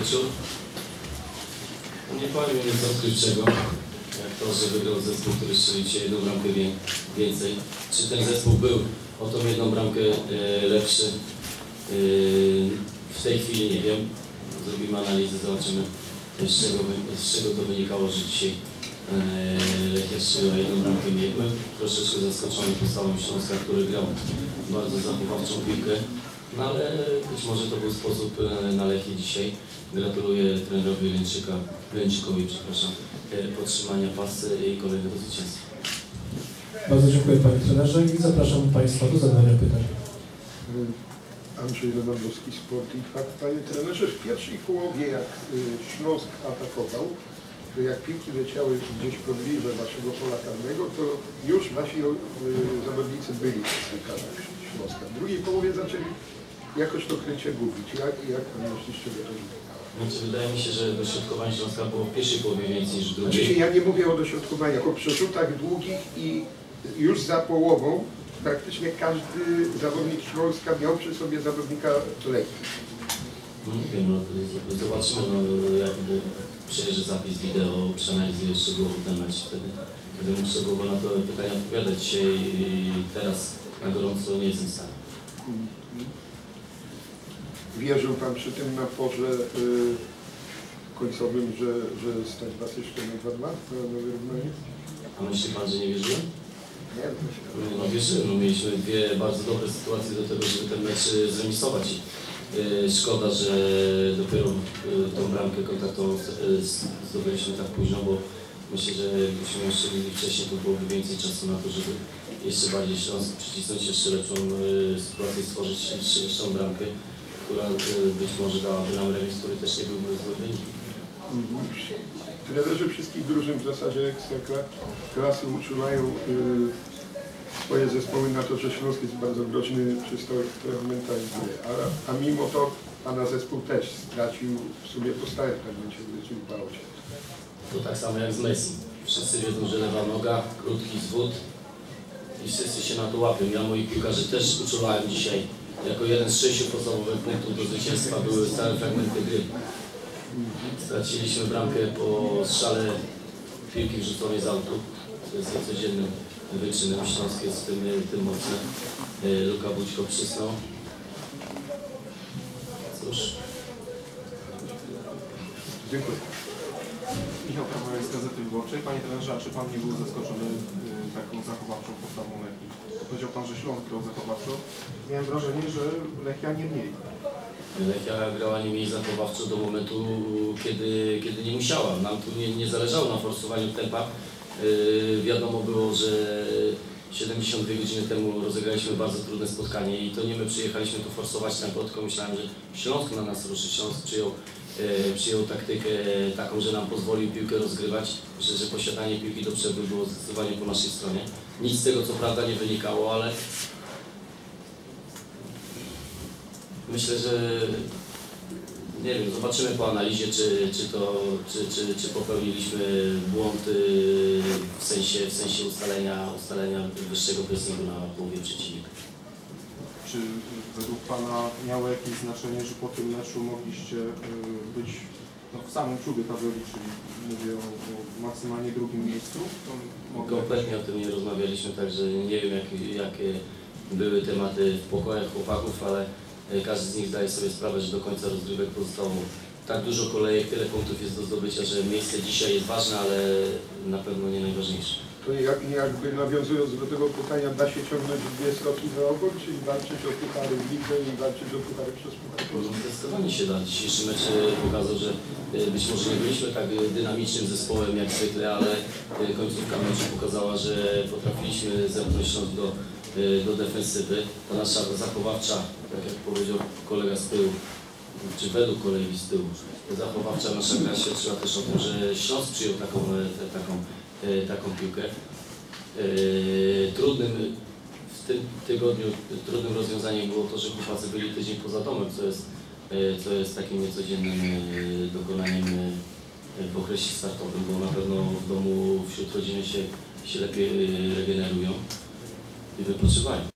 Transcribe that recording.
wieczór. Nie powiem nic odkrywczego, jak to, że wygrał zespół, który strzelił dzisiaj jedną bramkę więcej. Czy ten zespół był o tą jedną bramkę e, lepszy? E, w tej chwili nie wiem. Zrobimy analizę, zobaczymy z czego, z czego to wynikało, że dzisiaj e, Lechia strzeliła jedną bramkę mniej. Troszeczkę zaskoczony postawą Śląska, który grał bardzo zachowawczą piłkę. No ale być może to był sposób e, na Lechię dzisiaj. Gratuluję trenerowi Lęczyka, Lęczykowi, przepraszam, e, podtrzymania pasy i kolejnego zwycięstwa. Bardzo dziękuję Panie Trenerze i zapraszam Państwa do zadawania pytań. Andrzej Lewandowski, Sport i Fakt. Panie trenerze, w pierwszej połowie jak y, Śląsk atakował, to jak piłki leciały gdzieś w pobliżu waszego pola karnego, to już wasi y, zawodnicy byli w Śląska. W drugiej połowie zaczęli jakoś to krycie gubić. Jak, jak myślicie, że to Znaczy, wydaje mi się, że dośrodkowanie Śląska było w pierwszej połowie więcej niż w Znaczy, drugiej. ja nie mówię o dośrodkowaniach, o przerzutach długich i już za połową praktycznie każdy zawodnik Śląska miał przy sobie zawodnika Lechii. No, nie wiem, no, zobaczymy, no, jakby przyjeżdżę zapis wideo, przeanalizuję szczegółowo ten mecz, wtedy, wtedy muszę szczegółowo na to pytania odpowiadać. Dzisiaj i teraz na gorąco nie jestem w stanie. Wierzył Pan przy tym naporze y, końcowym, że, że stać Was jeszcze na 2-2 na na wyrównanie? A myśli Pan, że nie wierzyłem? Nie, to się No wierzyłem, no, mieliśmy dwie bardzo dobre sytuacje do tego, żeby ten mecz y, zremisować. Y, szkoda, że dopiero tą bramkę kontaktową zdobyliśmy tak późno, bo myślę, że gdybyśmy ją strzelili wcześniej, to byłoby więcej czasu na to, żeby jeszcze bardziej Śląsk przycisnąć, jeszcze lepszą sytuację, stworzyć jeszcze lepszą bramkę, która y, być może dałaby nam remis, który też nie byłby zły wynik. Trenerzy wszystkich drużyn w zasadzie ekstrakla- klasy uczuwają y, swoje zespoły na to, że Śląsk jest bardzo groźny czysto gry. A, a mimo to Pana zespół też stracił w sumie postawę w pewnym momencie, udało się. To tak samo jak z Messi. Wszyscy wiedzą, że lewa noga, krótki zwód i wszyscy się na to łapią. Ja moich piłkarzy też uczuwałem dzisiaj. Jako jeden z sześciu podstawowych punktów do zwycięstwa były stałe fragmenty gry. Straciliśmy bramkę po strzale piłki wrzuconej z autu. To jest codziennym wyczynem. Śląsk jest w tym, tym mocny. E, Luka Bućko przysnął. Cóż, Dziękuję. Michał Krawałek z Gazety Wyborczej. Panie trenerze, czy Pan nie był zaskoczony y, taką zachowawczą postawą Lechii? Powiedział Pan, że Śląsk grał zachowawczo. Miałem wrażenie, że Lechia nie mniej. Lechia grała nie mniej zachowawczo do momentu, kiedy, kiedy nie musiała. Nam tu nie, nie zależało na forsowaniu tempa. Yy, wiadomo było, że 72 godziny temu rozegraliśmy bardzo trudne spotkanie i to nie my przyjechaliśmy tu forsować tempo, tylko myślałem, że Śląsk na nas ruszy. Śląsk przyjął, yy, przyjął taktykę taką, że nam pozwolił piłkę rozgrywać, że, że posiadanie piłki do przerwy było zdecydowanie po naszej stronie. Nic z tego co prawda nie wynikało, ale Myślę, że nie wiem, zobaczymy po analizie, czy, czy, to, czy, czy, czy popełniliśmy błąd y, w sensie, w sensie ustalenia, ustalenia wyższego pressingu na połowie przeciwnika. Czy według Pana miało jakieś znaczenie, że po tym meczu mogliście y, być no, w samym czubie tabeli, czyli mówię o, o maksymalnie drugim miejscu? Kompletnie o tym nie rozmawialiśmy, także nie wiem jak, jakie były tematy w pokojach chłopaków, ale każdy z nich zdaje sobie sprawę, że do końca rozgrywek pozostało tak dużo kolejek, tyle punktów jest do zdobycia, że miejsce dzisiaj jest ważne, ale na pewno nie najważniejsze. To jak, jakby nawiązując do tego pytania, da się ciągnąć dwie stroki za obok, czyli walczyć o puchary w lidze i walczyć o puchary przez puchar Polski? Zdecydowanie się da. Dzisiejszy mecz e, pokazał, że e, być może nie byliśmy tak e, dynamicznym zespołem jak zwykle, ale e, końcówka meczu pokazała, że potrafiliśmy zepchnąć do, e, do defensywy. Ta nasza zachowawcza, tak jak powiedział kolega z tyłu, czy według kolegi z tyłu, zachowawcza nasza gra świadczyła też o tym, że Śląsk przyjął taką, e, taką, e, taką piłkę. E, Trudnym w tym tygodniu trudnym rozwiązaniem było to, że chłopacy byli tydzień poza domem, co jest, co jest takim niecodziennym dokonaniem w okresie startowym, bo na pewno w domu wśród rodziny się, się lepiej e, regenerują i wypoczywają.